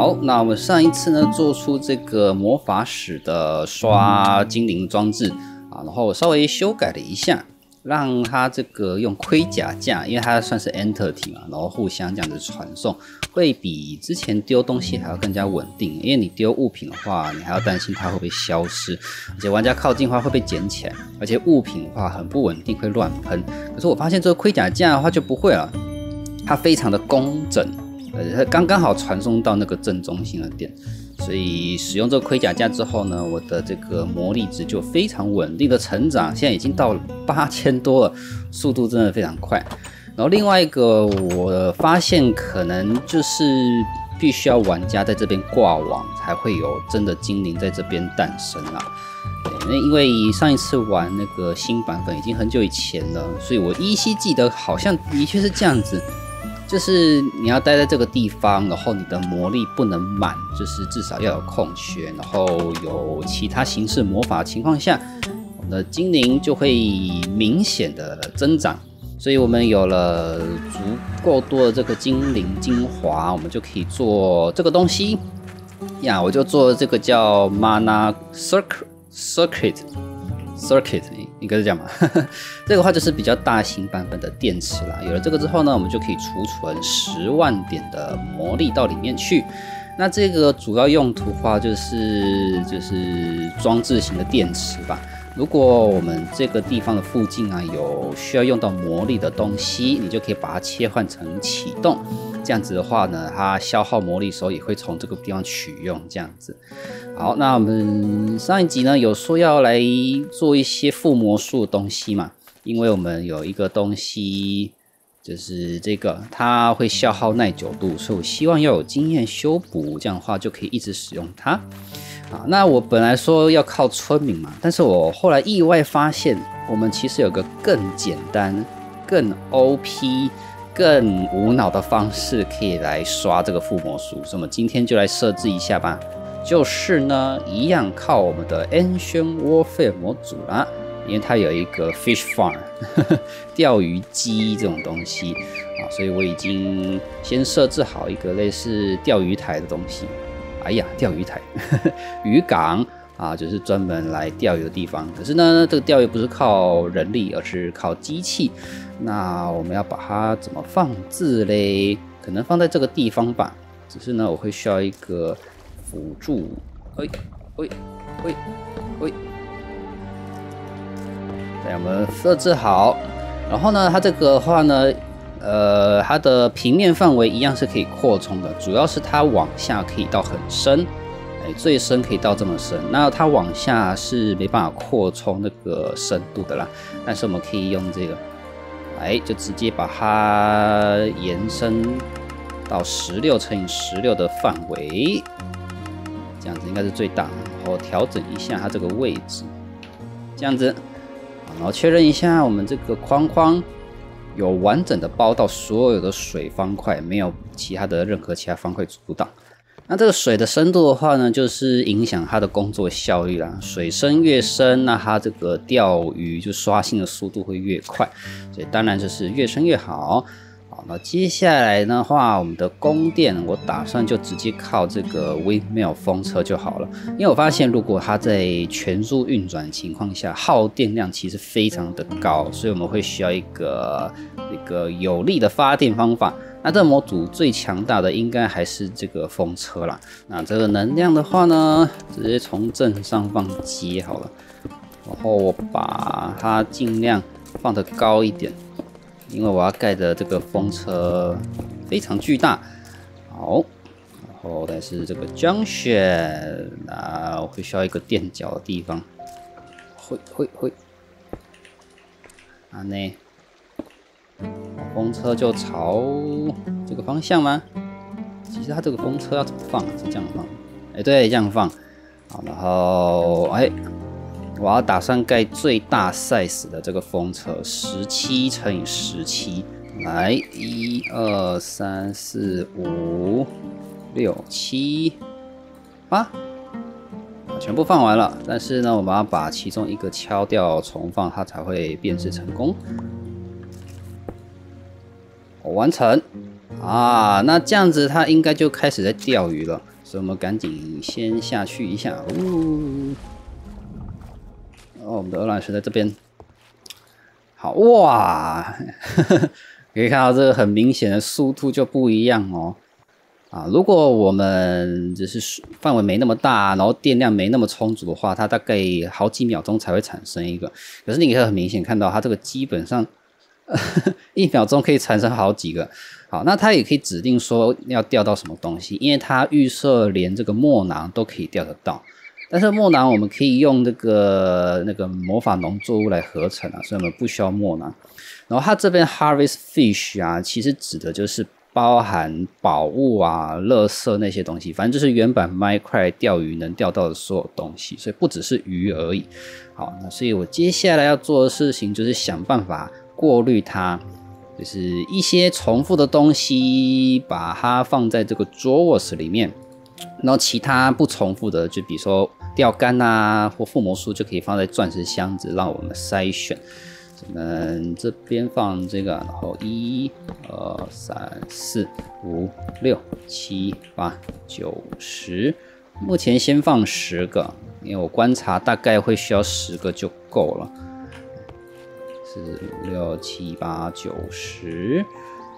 好，那我们上一次呢做出这个魔法使的刷精灵装置啊，然后我稍微修改了一下。让它这个用盔甲架，因为它算是 entity 嘛，然后互相这样子传送，会比之前丢东西还要更加稳定。因为你丢物品的话，你还要担心它会不会消失，而且玩家靠近的话会被捡起来，而且物品的话很不稳定，会乱喷。可是我发现这个盔甲架的话就不会了，它非常的工整，呃，它刚刚好传送到那个正中心的点。所以使用这个盔甲架之后呢，我的这个魔力值就非常稳定的成长，现在已经到八千多了，速度真的非常快。然后另外一个我发现可能就是必须要玩家在这边挂网才会有真的精灵在这边诞生啊。对，因为上一次玩那个新版本已经很久以前了，所以我依稀记得好像的确是这样子。就是你要待在这个地方，然后你的魔力不能满，就是至少要有空缺，然后有其他形式魔法情况下，我们的精灵就会明显的增长。所以我们有了足够多的这个精灵精华，我们就可以做这个东西呀。我就做这个叫 Mana Circuit Circuit Circuit。应该是这样吧，这个话就是比较大型版本的电池啦。有了这个之后呢，我们就可以储存十万点的魔力到里面去。那这个主要用途话就是就是装置型的电池吧。如果我们这个地方的附近啊有需要用到魔力的东西，你就可以把它切换成启动。这样子的话呢，它消耗魔力的时候也会从这个地方取用。这样子，好，那我们上一集呢有说要来做一些附魔术的东西嘛？因为我们有一个东西就是这个，它会消耗耐久度，所以我希望要有经验修补，这样的话就可以一直使用它。啊，那我本来说要靠村民嘛，但是我后来意外发现，我们其实有个更简单、更 OP。更无脑的方式可以来刷这个附魔术，所以我们今天就来设置一下吧。就是呢，一样靠我们的 Ancient Warfare 模组啦，因为它有一个 Fish Farm 钓鱼机这种东西啊，所以我已经先设置好一个类似钓鱼台的东西。哎呀，钓鱼台，渔港。啊，就是专门来钓鱼的地方。可是呢，这个钓鱼不是靠人力，而是靠机器。那我们要把它怎么放置嘞？可能放在这个地方吧。只是呢，我会需要一个辅助。喂喂喂喂，对，我们设置好。然后呢，它这个话呢，呃，它的平面范围一样是可以扩充的，主要是它往下可以到很深。最深可以到这么深，那它往下是没办法扩充那个深度的啦。但是我们可以用这个，哎，就直接把它延伸到十六乘以十六的范围，这样子应该是最大。然后调整一下它这个位置，这样子，然后确认一下我们这个框框有完整的包到所有的水方块，没有其他的任何其他方块阻挡。那这个水的深度的话呢，就是影响它的工作效率啦。水深越深，那它这个钓鱼就刷新的速度会越快，所以当然就是越深越好。好，那接下来的话，我们的供电，我打算就直接靠这个 Windmill 风车就好了。因为我发现，如果它在全速运转情况下，耗电量其实非常的高，所以我们会需要一个一个有力的发电方法。那这模组最强大的应该还是这个风车啦。那这个能量的话呢，直接从正上方接好了，然后我把它尽量放的高一点，因为我要盖的这个风车非常巨大。好，然后但是这个 junction 啊，会需要一个垫脚的地方，会会会，啊呢。风车就朝这个方向吗？其实它这个风车要怎么放？是这样放？哎，对，这样放。好，然后哎，我要打算盖最大 size 的这个风车，十七乘以十七。来，一二三四五六七八，全部放完了。但是呢，我们要把其中一个敲掉重放，它才会变质成功。完成，啊，那这样子它应该就开始在钓鱼了，所以我们赶紧先下去一下。呜，哦，我们的鹅卵石在这边。好哇，可以看到这个很明显的速度就不一样哦。啊，如果我们只是范围没那么大，然后电量没那么充足的话，它大概好几秒钟才会产生一个。可是你可以很明显看到，它这个基本上 一秒钟可以产生好几个。好，那它也可以指定说要钓到什么东西，因为它预设连这个墨囊都可以钓得到。但是墨囊我们可以用那个那个魔法农作物来合成啊，所以我们不需要墨囊。然后它这边 harvest fish 啊，其实指的就是。包含宝物啊、垃圾那些东西，反正就是原版 m i c r a 钓鱼能钓到的所有东西，所以不只是鱼而已。好，那所以我接下来要做的事情就是想办法过滤它，就是一些重复的东西，把它放在这个 Drawers 里面，然后其他不重复的，就比如说钓竿啊或附魔书，就可以放在钻石箱子，让我们筛选。我们这边放这个，然后一、二、三、四、五、六、七、八、九、十。目前先放十个，因为我观察大概会需要十个就够了。四、五、六、七、八、九、十。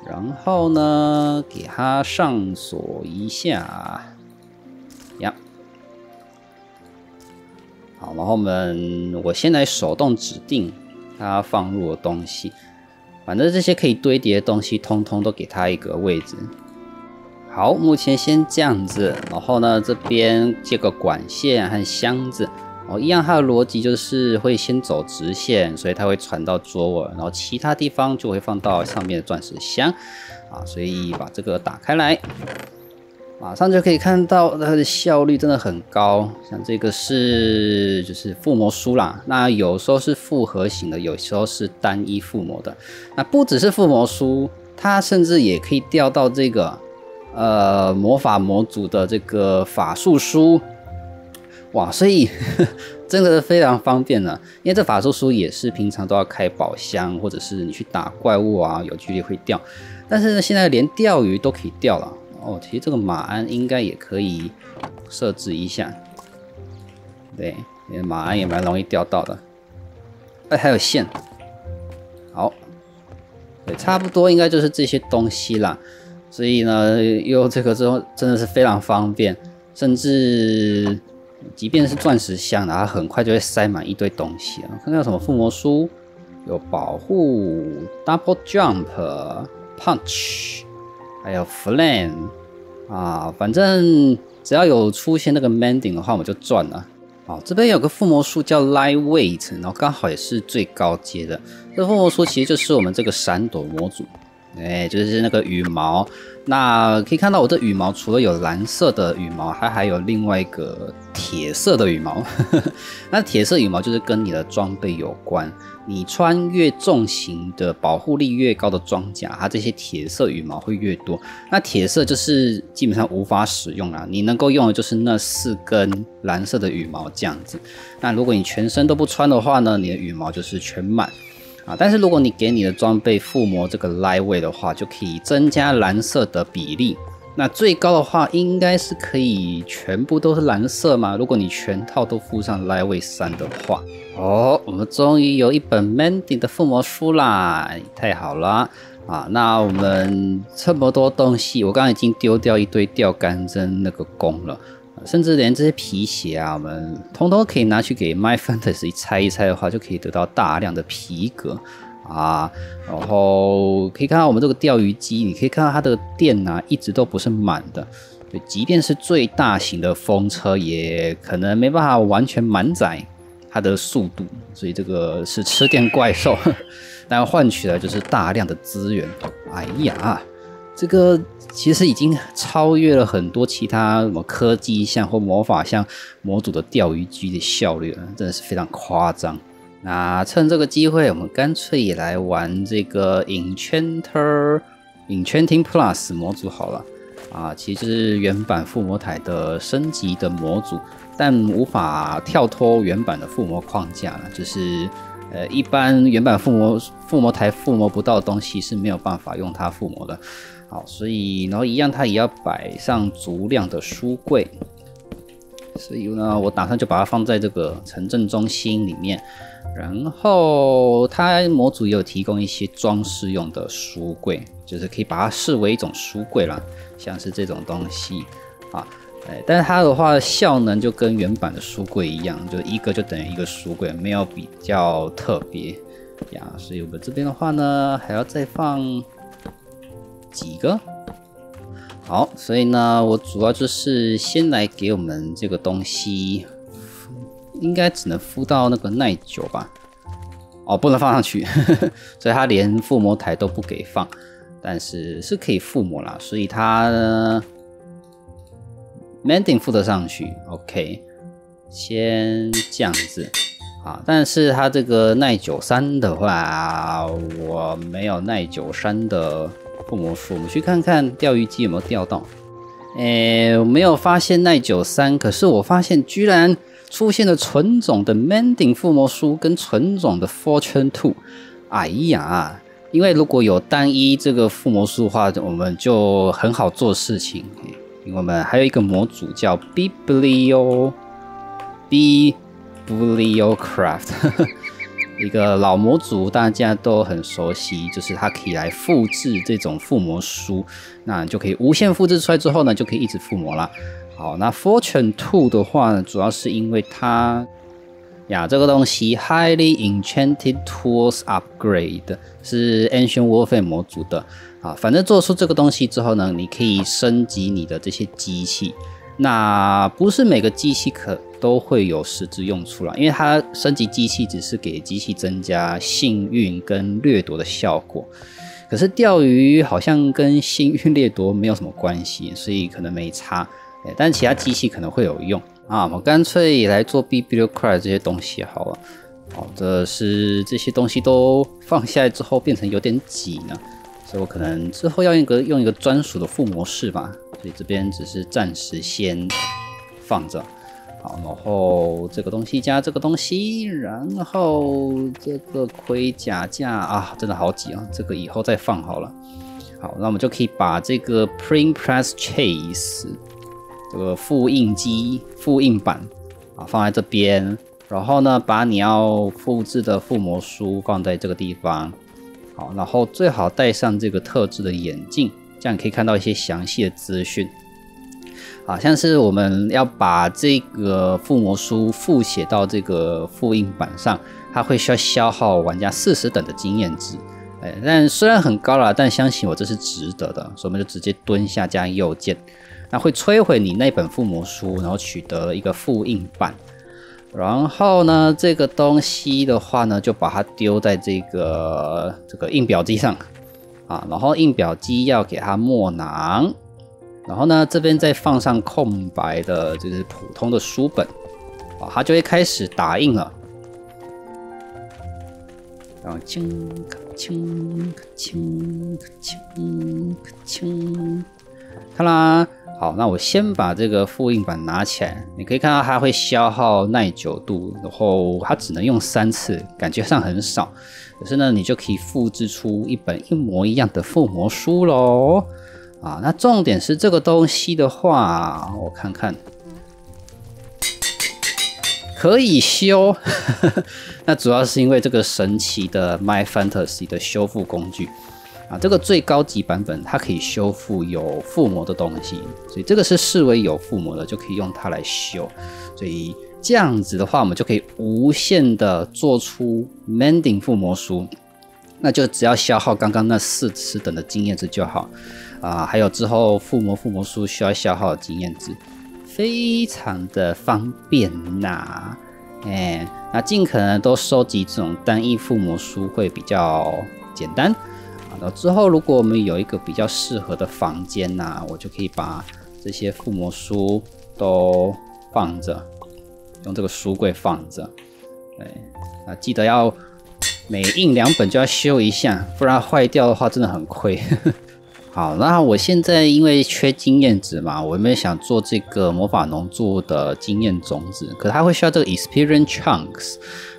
然后呢，给它上锁一下，呀。好，然后我们我先来手动指定。它放入的东西，反正这些可以堆叠的东西，通通都给它一个位置。好，目前先这样子，然后呢，这边接个管线和箱子，哦，一样，它的逻辑就是会先走直线，所以它会传到桌尾，然后其他地方就会放到上面的钻石箱，啊，所以把这个打开来。马上就可以看到它的效率真的很高，像这个是就是附魔书啦，那有时候是复合型的，有时候是单一附魔的。那不只是附魔书，它甚至也可以调到这个呃魔法模组的这个法术书，哇，所以 真的是非常方便呢。因为这法术书也是平常都要开宝箱，或者是你去打怪物啊，有距离会掉。但是呢，现在连钓鱼都可以钓了。哦，其实这个马鞍应该也可以设置一下，对，因为马鞍也蛮容易钓到的。哎，还有线，好，对，差不多应该就是这些东西啦。所以呢，用这个之后真的是非常方便，甚至即便是钻石箱，然后很快就会塞满一堆东西啊。看看有什么附魔书，有保护，double jump punch。还有 flame 啊，反正只要有出现那个 mending 的话，我们就赚了。好，这边有个附魔术叫 lightweight，然后刚好也是最高阶的。这附魔术其实就是我们这个闪躲模组，哎，就是那个羽毛。那可以看到我的羽毛除了有蓝色的羽毛，它还有另外一个铁色的羽毛。那铁色羽毛就是跟你的装备有关。你穿越重型的、保护力越高的装甲，它这些铁色羽毛会越多。那铁色就是基本上无法使用了，你能够用的就是那四根蓝色的羽毛这样子。那如果你全身都不穿的话呢，你的羽毛就是全满啊。但是如果你给你的装备附魔这个 light weight 的话，就可以增加蓝色的比例。那最高的话应该是可以全部都是蓝色嘛？如果你全套都附上 light weight 三的话。哦，我们终于有一本 Mandy 的附魔书啦！太好了啊！那我们这么多东西，我刚刚已经丢掉一堆钓竿针那个弓了，甚至连这些皮鞋啊，我们通通可以拿去给 My Fantasy 拆一拆的话，就可以得到大量的皮革啊！然后可以看到我们这个钓鱼机，你可以看到它的电啊，一直都不是满的，即便是最大型的风车，也可能没办法完全满载。它的速度，所以这个是吃电怪兽，但换取的就是大量的资源。哎呀，这个其实已经超越了很多其他什么科技项或魔法项模组的钓鱼机的效率了，真的是非常夸张。那趁这个机会，我们干脆也来玩这个 Enchanter Enchanting Plus 模组好了。啊，其实原版附魔台的升级的模组。但无法跳脱原版的附魔框架了，就是呃，一般原版附魔附魔台附魔不到的东西是没有办法用它附魔的。好，所以然后一样，它也要摆上足量的书柜。所以呢，我打算就把它放在这个城镇中心里面。然后它模组也有提供一些装饰用的书柜，就是可以把它视为一种书柜啦，像是这种东西啊。哎，但是它的话效能就跟原版的书柜一样，就一个就等于一个书柜，没有比较特别呀。所以我们这边的话呢，还要再放几个。好，所以呢，我主要就是先来给我们这个东西，应该只能敷到那个耐久吧？哦，不能放上去，所以它连附魔台都不给放，但是是可以附魔啦，所以它。Mending 附得上去，OK，先这样子啊。但是它这个耐久三的话，我没有耐久三的附魔术。我们去看看钓鱼机有没有钓到。诶，我没有发现耐久三，可是我发现居然出现了纯种的 Mending 附魔书跟纯种的 Fortune Two。哎呀，因为如果有单一这个附魔书的话，我们就很好做事情。我们还有一个模组叫 Biblio Bibliocraft，一个老模组，大家都很熟悉，就是它可以来复制这种附魔书，那就可以无限复制出来之后呢，就可以一直附魔了。好，那 Fortune Two 的话呢，主要是因为它呀，这个东西 Highly Enchanted Tools Upgrade 是 Ancient Warfare 模组的。啊，反正做出这个东西之后呢，你可以升级你的这些机器。那不是每个机器可都会有实质用处了，因为它升级机器只是给机器增加幸运跟掠夺的效果。可是钓鱼好像跟幸运掠夺没有什么关系，所以可能没差。但其他机器可能会有用啊。我干脆也来做 B B 六 Cry 这些东西好了。好，的是这些东西都放下来之后变成有点挤呢。所以我可能之后要用一个用一个专属的附魔式吧，所以这边只是暂时先放着。好，然后这个东西加这个东西，然后这个盔甲架啊，真的好挤啊，这个以后再放好了。好，那我们就可以把这个 Print Press Chase 这个复印机复印版啊放在这边，然后呢，把你要复制的附魔书放在这个地方。好，然后最好戴上这个特制的眼镜，这样可以看到一些详细的资讯。好像是我们要把这个附魔书复写到这个复印版上，它会需要消耗玩家四十等的经验值。哎，但虽然很高了，但相信我这是值得的，所以我们就直接蹲下加右键，那会摧毁你那本附魔书，然后取得一个复印版。然后呢，这个东西的话呢，就把它丢在这个这个印表机上啊。然后印表机要给它墨囊，然后呢，这边再放上空白的，就是普通的书本啊，它就会开始打印了。然后轻轻轻轻轻，看啦。好，那我先把这个复印版拿起来，你可以看到它会消耗耐久度，然后它只能用三次，感觉上很少，可是呢，你就可以复制出一本一模一样的附魔书喽。啊，那重点是这个东西的话，我看看，可以修，那主要是因为这个神奇的 My Fantasy 的修复工具。啊，这个最高级版本它可以修复有附魔的东西，所以这个是视为有附魔的，就可以用它来修。所以这样子的话，我们就可以无限的做出 Mending 附魔书，那就只要消耗刚刚那四次等的经验值就好。啊，还有之后附魔附魔书需要消耗的经验值，非常的方便呐。哎，那尽可能都收集这种单一附魔书会比较简单。然后之后，如果我们有一个比较适合的房间呐，我就可以把这些附魔书都放着，用这个书柜放着。对，啊，记得要每印两本就要修一下，不然坏掉的话真的很亏。好，那我现在因为缺经验值嘛，我有没有想做这个魔法农作的经验种子？可它会需要这个 experience chunks。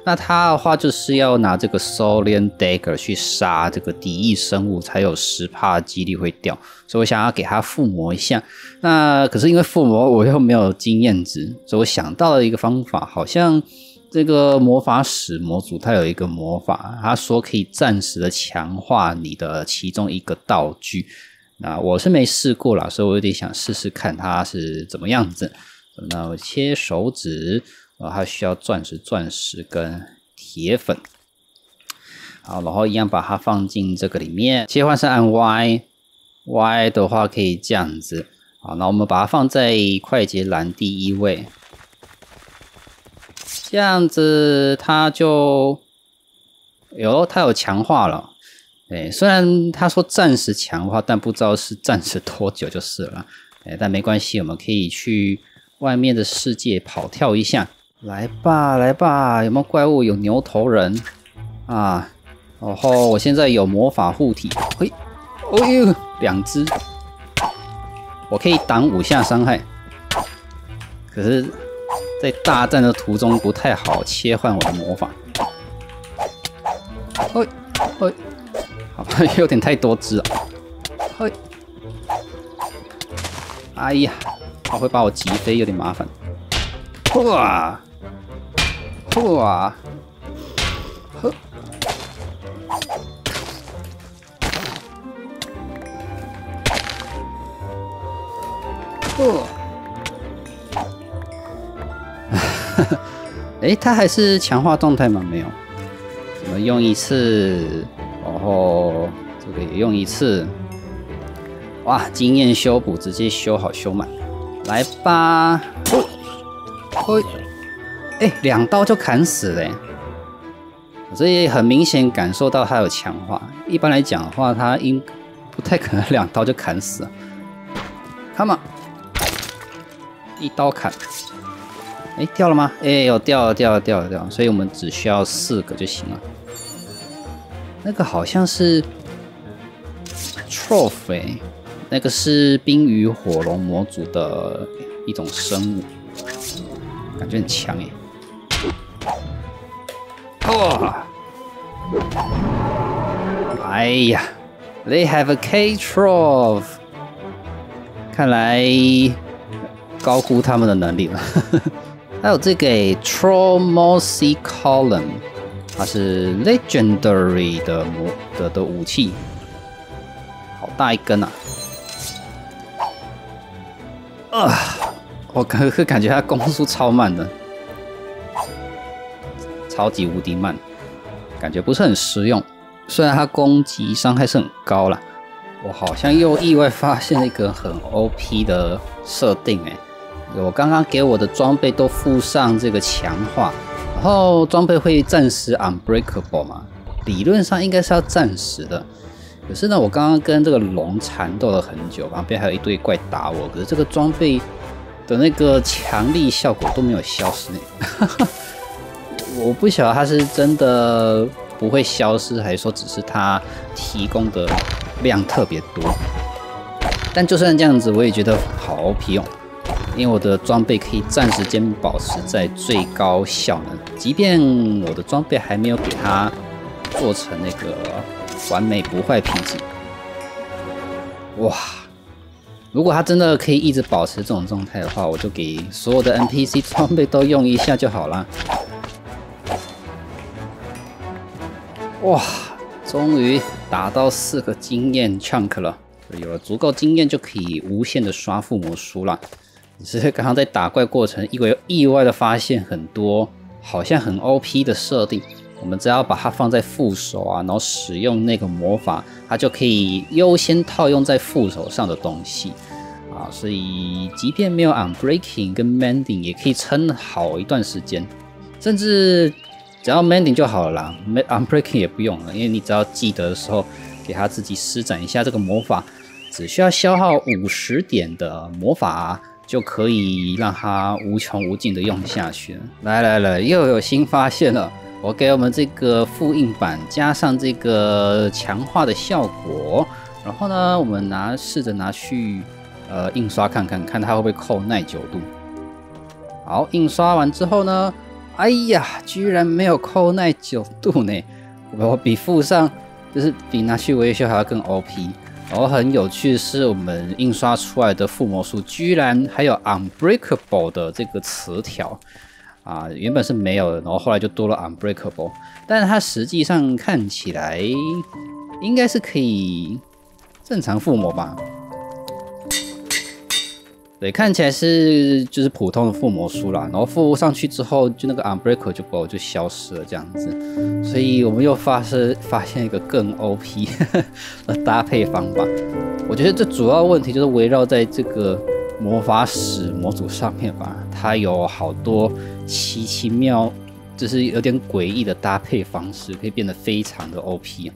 那它的话就是要拿这个 Solian Dagger 去杀这个敌意生物，才有十帕几率会掉。所以我想要给它附魔一下。那可是因为附魔我又没有经验值，所以我想到了一个方法，好像这个魔法使模组它有一个魔法，它说可以暂时的强化你的其中一个道具。那我是没试过啦，所以我有点想试试看它是怎么样子。那我切手指。然后它需要钻石、钻石跟铁粉，好，然后一样把它放进这个里面。切换是按 Y，Y 的话可以这样子。好，那我们把它放在快捷栏第一位，这样子他就有他有强化了。哎，虽然他说暂时强化，但不知道是暂时多久就是了。哎，但没关系，我们可以去外面的世界跑跳一下。来吧，来吧，有没有怪物？有牛头人啊！哦吼，我现在有魔法护体，嘿，哦呦，两只，我可以挡五下伤害。可是，在大战的途中不太好切换我的魔法。嘿，嘿，好吧，有点太多只了。嘿，哎呀，他会把我击飞，有点麻烦。哇！哇！呵，呵，哎，他还是强化状态吗？没有，我们用一次，然后这个也用一次，哇！经验修补直接修好修满，来吧，嘿。哎，两刀就砍死了，所以很明显感受到他有强化。一般来讲的话，他应不太可能两刀就砍死。Come on，一刀砍。哎，掉了吗？哎，有掉了，掉了，掉了，掉了。所以我们只需要四个就行了。那个好像是 Trophy，那个是冰与火龙模组的一种生物，感觉很强哎。哇！哎呀，They have a K Trove，看来高估他们的能力了。还有这个 Tromosi Column，它是 Legendary 的魔的的武器，好大一根啊！啊，我感感觉它攻速超慢的。超级无敌慢，感觉不是很实用。虽然它攻击伤害是很高了，我好像又意外发现一个很 OP 的设定哎！我刚刚给我的装备都附上这个强化，然后装备会暂时 unbreakable 嘛？理论上应该是要暂时的。可是呢，我刚刚跟这个龙缠斗了很久，旁边还有一堆怪打我，可是这个装备的那个强力效果都没有消失呢。我不晓得它是真的不会消失，还是说只是它提供的量特别多。但就算这样子，我也觉得好 OP 哦，因为我的装备可以暂时间保持在最高效能，即便我的装备还没有给它做成那个完美不坏品质。哇！如果它真的可以一直保持这种状态的话，我就给所有的 NPC 装备都用一下就好了。哇，终于打到四个经验 chunk 了，有了足够经验就可以无限的刷附魔书了。只是刚刚在打怪过程，意外意外的发现很多好像很 OP 的设定。我们只要把它放在副手啊，然后使用那个魔法，它就可以优先套用在副手上的东西啊。所以即便没有 unbreaking 跟 mending，也可以撑好一段时间，甚至。只要 mending 就好了啦，unbreaking 也不用了，因为你只要记得的时候，给他自己施展一下这个魔法，只需要消耗五十点的魔法，就可以让它无穷无尽的用下去。来来来，又有新发现了！我给我们这个复印版加上这个强化的效果，然后呢，我们拿试着拿去呃印刷看看，看它会不会扣耐久度。好，印刷完之后呢，哎呀，居然没有扣耐久度呢！我比附上就是比拿去维修还要更 OP。然后很有趣的是，我们印刷出来的附魔书居然还有 Unbreakable 的这个词条啊，原本是没有的，然后后来就多了 Unbreakable，但是它实际上看起来应该是可以。正常附魔吧，对，看起来是就是普通的附魔书啦。然后附上去之后，就那个 Unbreaker 就不就消失了这样子。所以我们又发生发现一个更 OP 的搭配方法。我觉得这主要问题就是围绕在这个魔法使模组上面吧，它有好多奇奇妙，就是有点诡异的搭配方式，可以变得非常的 OP 啊。